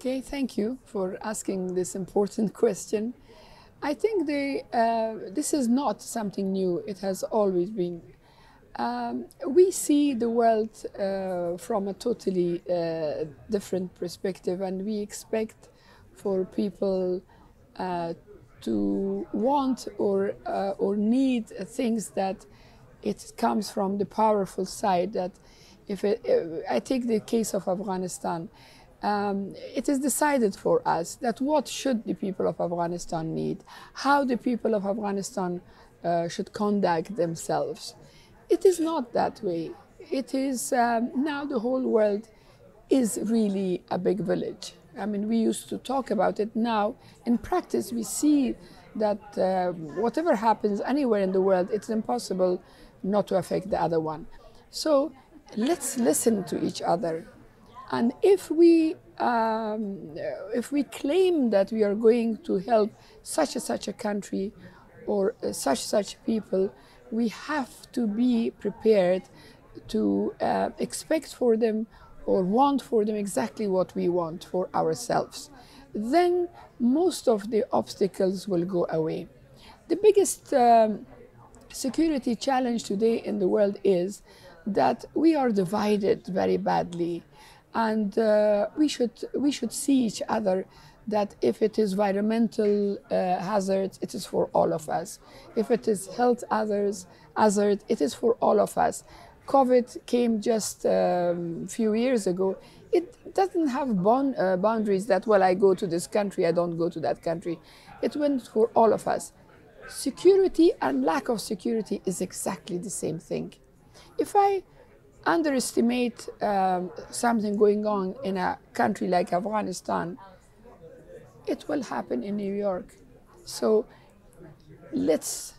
Okay, thank you for asking this important question. I think uh, this is not something new, it has always been. Um, we see the world uh, from a totally uh, different perspective, and we expect for people uh, to want or, uh, or need things that it comes from the powerful side. That if it, I take the case of Afghanistan, um, it is decided for us that what should the people of Afghanistan need, how the people of Afghanistan uh, should conduct themselves. It is not that way. It is um, now the whole world is really a big village. I mean, we used to talk about it. Now, in practice, we see that uh, whatever happens anywhere in the world, it's impossible not to affect the other one. So let's listen to each other and if we, um, if we claim that we are going to help such and such a country or such such people, we have to be prepared to uh, expect for them or want for them exactly what we want for ourselves. Then most of the obstacles will go away. The biggest um, security challenge today in the world is that we are divided very badly and uh, we should we should see each other that if it is environmental uh, hazards, it is for all of us. If it is health others hazard, it is for all of us. COVID came just a um, few years ago. It doesn't have bon- uh, boundaries that well, I go to this country, I don't go to that country. It went for all of us. Security and lack of security is exactly the same thing. If I underestimate um, something going on in a country like Afghanistan, it will happen in New York. So let's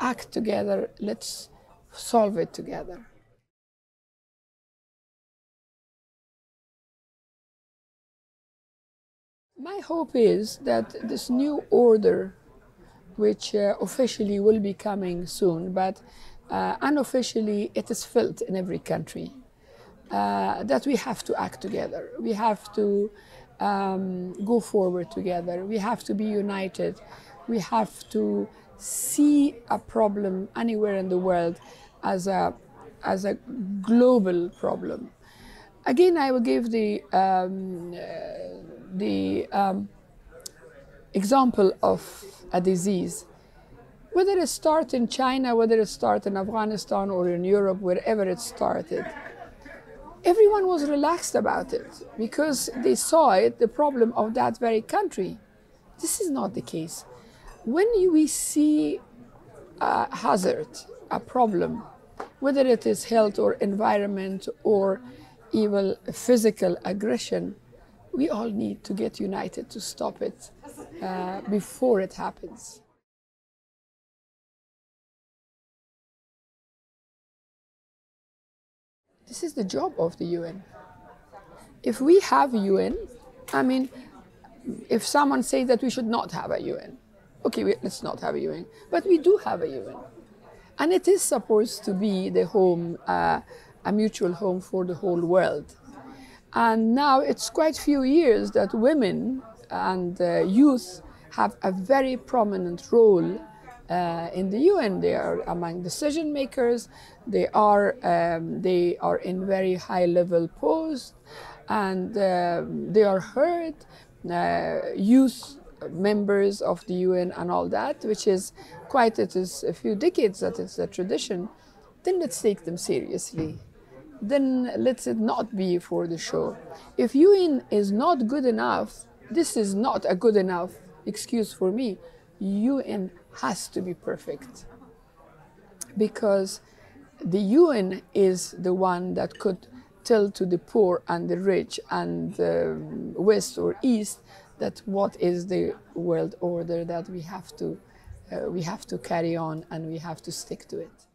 act together, let's solve it together. My hope is that this new order, which uh, officially will be coming soon, but uh, unofficially, it is felt in every country uh, that we have to act together. We have to um, go forward together. We have to be united. We have to see a problem anywhere in the world as a, as a global problem. Again, I will give the, um, uh, the um, example of a disease whether it started in China, whether it started in Afghanistan or in Europe, wherever it started, everyone was relaxed about it because they saw it the problem of that very country. This is not the case. When we see a hazard, a problem, whether it is health or environment or even physical aggression, we all need to get united to stop it uh, before it happens. This is the job of the UN. If we have UN, I mean, if someone says that we should not have a UN, okay, we, let's not have a UN, but we do have a UN. And it is supposed to be the home, uh, a mutual home for the whole world. And now it's quite few years that women and uh, youth have a very prominent role uh, in the UN. They are among decision makers. They are um, they are in very high level posts, and uh, they are heard. Uh, youth members of the UN and all that, which is quite it is a few decades that it's a tradition. Then let's take them seriously. Then let's it not be for the show. If UN is not good enough, this is not a good enough excuse for me. UN has to be perfect because the UN is the one that could tell to the poor and the rich and the west or east that what is the world order that we have to uh, we have to carry on and we have to stick to it.